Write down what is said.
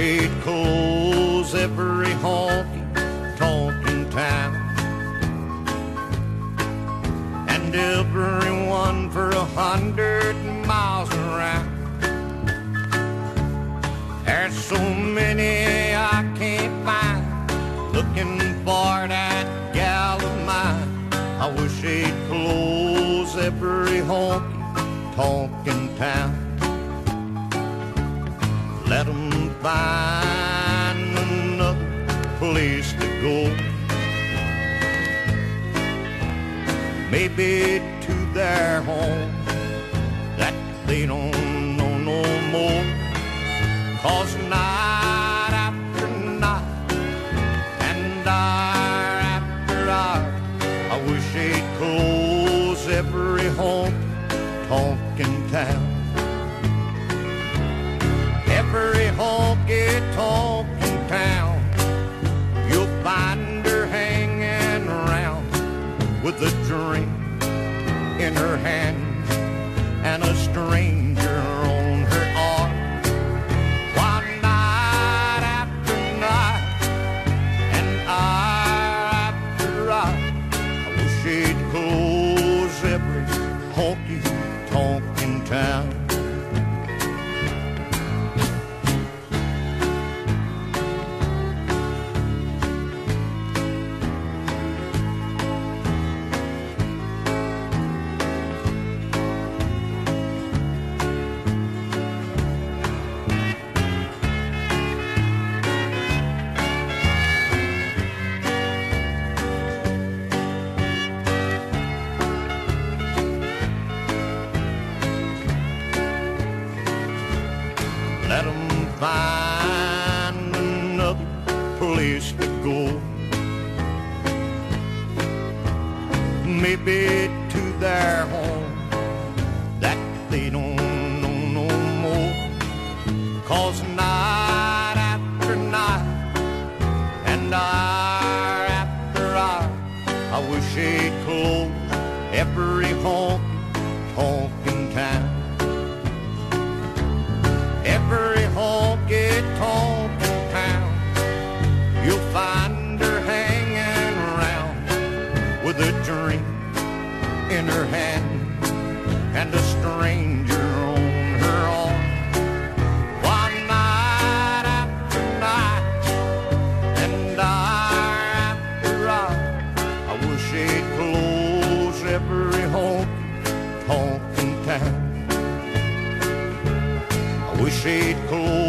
wish he'd close every honky tonk in town. And everyone for a hundred miles around. There's so many I can't find looking for that gal of mine. I wish he'd close every honky tonk in town. Let 'em find another place to go. Maybe to their home that they don't know no more. Cause night after night and hour after hour, I wish they'd close every honky tonk in town. With a drink in her hand and a Let 'em find another place to go. Maybe to their home that they don't know no more. Cause night after night and hour after hour, I wish they'd close every honky tonk and a stranger on her arm. One night after night and hour after hour, I wish they'd close every honky tonk in town. I wish they'd close